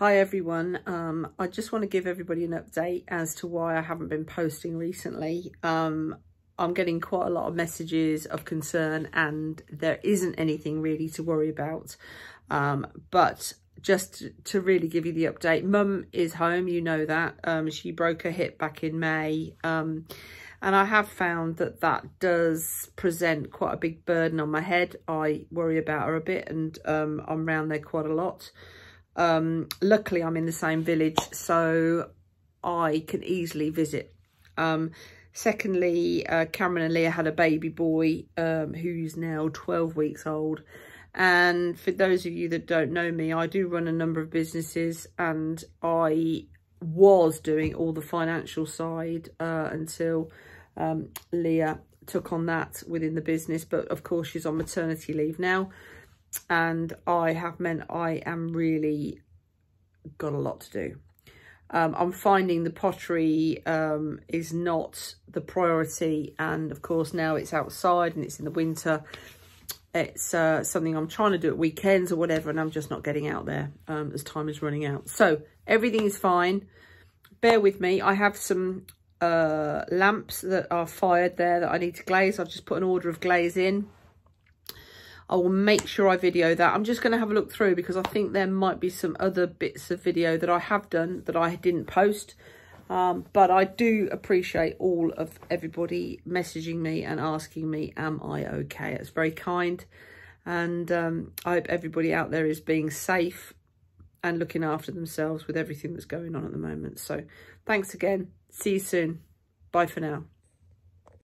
Hi everyone, um, I just want to give everybody an update as to why I haven't been posting recently. Um, I'm getting quite a lot of messages of concern and there isn't anything really to worry about. Um, but just to really give you the update, mum is home, you know that. Um, she broke her hip back in May. Um, and I have found that that does present quite a big burden on my head. I worry about her a bit and um, I'm around there quite a lot. Um, luckily, I'm in the same village, so I can easily visit. Um, secondly, uh, Cameron and Leah had a baby boy um, who's now 12 weeks old. And for those of you that don't know me, I do run a number of businesses and I was doing all the financial side uh, until um, Leah took on that within the business. But of course, she's on maternity leave now. And I have meant I am really got a lot to do. Um, I'm finding the pottery um, is not the priority. And of course, now it's outside and it's in the winter. It's uh, something I'm trying to do at weekends or whatever. And I'm just not getting out there um, as time is running out. So everything is fine. Bear with me. I have some uh, lamps that are fired there that I need to glaze. I've just put an order of glaze in. I will make sure I video that. I'm just going to have a look through because I think there might be some other bits of video that I have done that I didn't post. Um, but I do appreciate all of everybody messaging me and asking me, am I okay? It's very kind. And um, I hope everybody out there is being safe and looking after themselves with everything that's going on at the moment. So thanks again. See you soon. Bye for now.